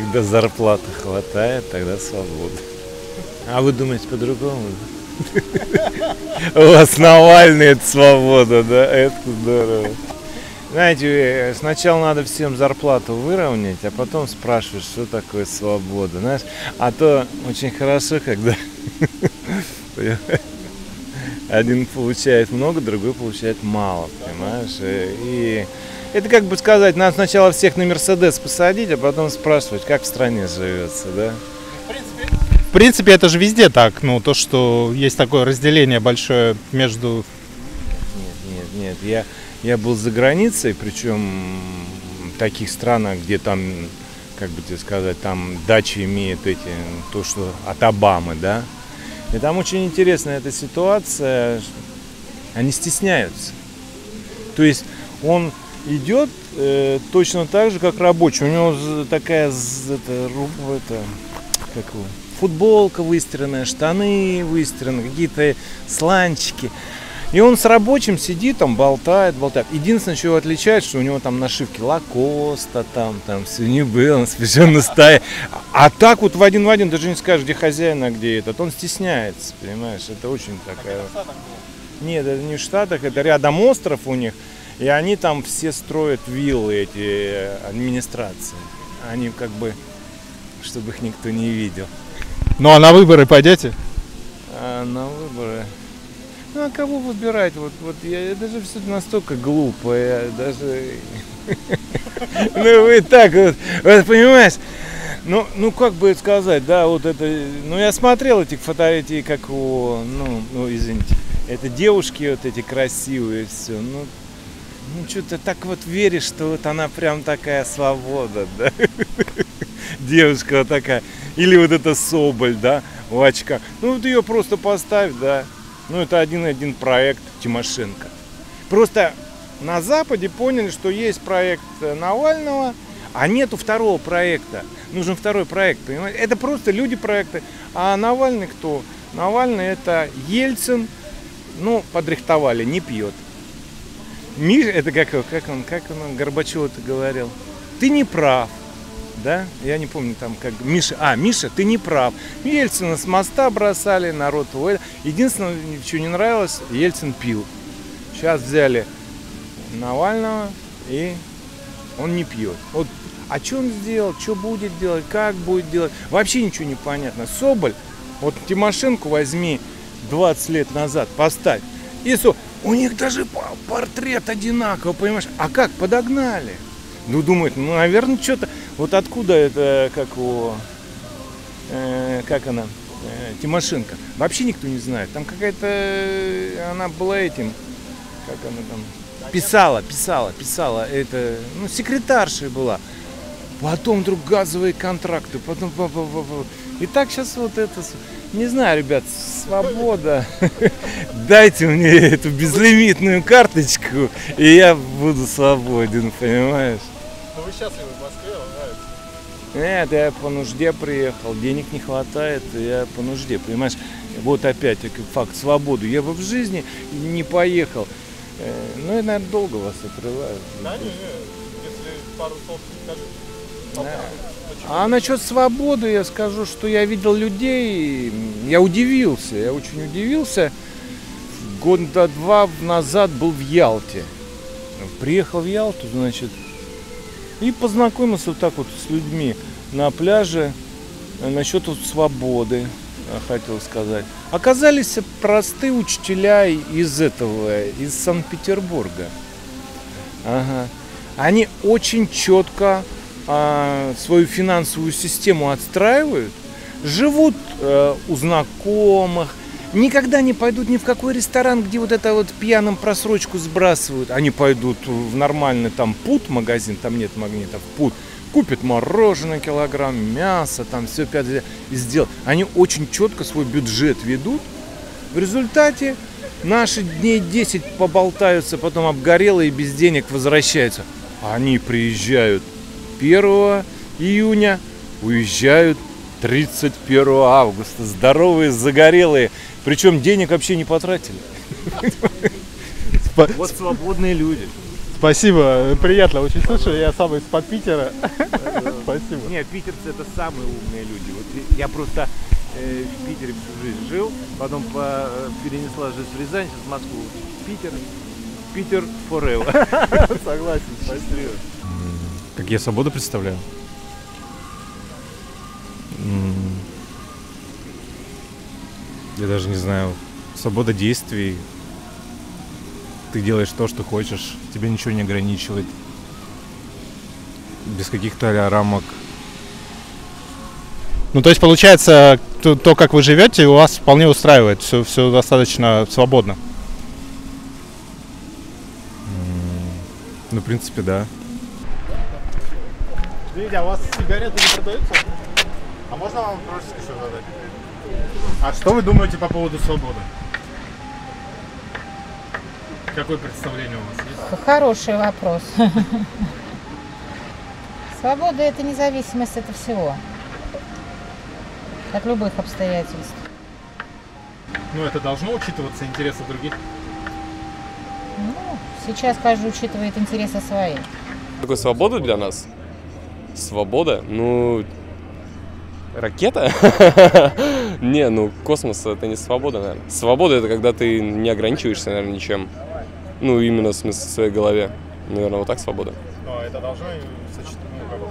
Когда зарплаты хватает, тогда свобода. А вы думаете по-другому? У вас Навальный это свобода, да? Это здорово. Знаете, сначала надо всем зарплату выровнять, а потом спрашивать, что такое свобода. Знаешь, а то очень хорошо, когда один получает много, другой получает мало, понимаешь? И это как бы сказать, надо сначала всех на Мерседес посадить, а потом спрашивать, как в стране живется, да? В принципе, это же везде так, ну, то, что есть такое разделение большое между... Нет, нет, нет, я я был за границей, причем в таких странах, где там, как бы тебе сказать, там дачи имеют эти, то, что от Обамы, да. И там очень интересная эта ситуация, они стесняются. То есть он идет э, точно так же, как рабочий. У него такая это, это, как его, футболка выстиранная, штаны выстираны, какие-то сланчики. И он с рабочим сидит, там болтает, болтает. Единственное, что его отличает, что у него там нашивки Лакоста, там, там, не было, спешенно стая. А так вот в один в один даже не скажешь, где хозяин, а где этот. Он стесняется, понимаешь, это очень такая... Нет, это не в Штатах, это рядом остров у них. И они там все строят виллы, эти э, администрации. Они как бы, чтобы их никто не видел. Ну а на выборы пойдете? А, на выборы. Ну а кого выбирать? Вот, вот я, я даже все настолько глупо, я даже. Ну вы так вот, понимаешь? Ну, ну как бы сказать, да, вот это, ну я смотрел этих фото, эти, как у, ну, ну извините, это девушки вот эти красивые, все, ну, ну что-то так вот веришь, что вот она прям такая свобода, да, девушка вот такая, или вот эта Соболь, да, в очках, ну вот ее просто поставь, да, ну, это один-один проект Тимошенко. Просто на Западе поняли, что есть проект Навального, а нету второго проекта. Нужен второй проект, понимаете? Это просто люди проекты. А Навальный кто? Навальный это Ельцин, ну, подрихтовали, не пьет. Миш, это как, как он, как он, Горбачев это говорил. Ты не прав да, я не помню там как, Миша, а, Миша, ты не прав. Ельцина с моста бросали, народ его. Единственное, что не нравилось, Ельцин пил. Сейчас взяли Навального, и он не пьет. Вот, а что он сделал, что будет делать, как будет делать, вообще ничего не понятно. Соболь, вот Тимошенко возьми 20 лет назад, поставь. И со... у них даже портрет одинаковый, понимаешь? А как, подогнали? Ну, думают, ну, наверное, что-то... Вот откуда это, как у... Э, как она? Э, Тимошенко. Вообще никто не знает. Там какая-то... Она была этим... Как она там... Писала, писала, писала. Это... Ну, секретаршей была. Потом вдруг газовые контракты. Потом... И так сейчас вот это... Не знаю, ребят, свобода. Дайте мне эту безлимитную карточку, и я буду свободен, понимаешь? Ну вы счастливы в Москве, вам нравится? Нет, я по нужде приехал, денег не хватает, я по нужде, понимаешь? Вот опять факт свободы. Я бы в жизни не поехал. Э, ну, я, наверное, долго вас отрываю. Да, не, не, если пару слов скажите. А насчет свободы я скажу, что я видел людей, я удивился, я очень удивился. Года два назад был в Ялте. Приехал в Ялту, значит, и познакомился вот так вот с людьми на пляже э, насчет вот свободы, э, хотел сказать. Оказались простые учителя из этого, из Санкт-Петербурга. Ага. Они очень четко а, свою финансовую систему отстраивают, живут а, у знакомых, никогда не пойдут ни в какой ресторан, где вот это вот пьяным просрочку сбрасывают. Они пойдут в нормальный там пут магазин, там нет магнитов, пут, купят мороженое килограмм, мясо, там все пятое сделают. Они очень четко свой бюджет ведут. В результате наши дней 10 поболтаются, потом обгорело и без денег возвращаются. Они приезжают 1 июня, уезжают 31 августа. Здоровые, загорелые. Причем денег вообще не потратили. Вот свободные люди. Спасибо, приятно очень слышать. Я сам из-под Питера. Спасибо. Нет, питерцы это самые умные люди. Вот я просто э, в Питере всю жизнь жил, потом по, э, перенесла жизнь в Рязань, сейчас в Москву. Питер, Питер forever. Согласен, спасибо. Как я свободу представляю? Я даже не знаю. Свобода действий. Ты делаешь то, что хочешь. Тебя ничего не ограничивает. Без каких-то рамок. Ну, то есть, получается, то, то, как вы живете, у вас вполне устраивает. Все, все достаточно свободно. Ну, в принципе, да. Извините, а у вас сигареты не продаются? А можно вам вопросик еще задать? А что вы думаете по поводу свободы? Какое представление у вас есть? Хороший вопрос. Свобода – это независимость от всего. От любых обстоятельств. Ну, это должно учитываться интересы других. Ну, сейчас каждый учитывает интересы свои. Такой свобода для нас? Свобода? Ну, ракета? Не, ну космос это не свобода, наверное. Свобода это когда ты не ограничиваешься, наверное, ничем. Ну, именно в смысле в своей голове. Наверное, вот так свобода. Но это должно сочетаться ну, как бы,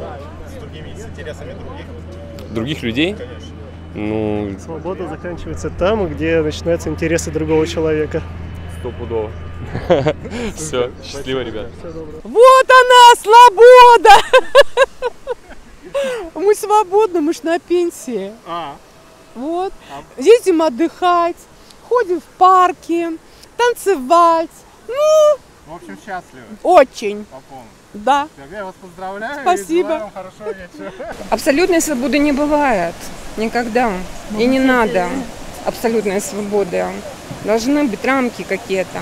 с другими, с интересами других, Других людей? конечно. Ну, Свобода заканчивается там, где начинаются интересы другого человека. стопудово. Все, счастливо, ребят. Вот она, свобода! Мы свободны, мы ж на пенсии. А, Вот. Едем отдыхать, ходим в парки, танцевать. в общем, счастливы Очень, по полной. да. Я вас поздравляю Спасибо. и вам хорошего вечера. Абсолютной свободы не бывает. Никогда. И не надо абсолютной свободы. Должны быть рамки какие-то.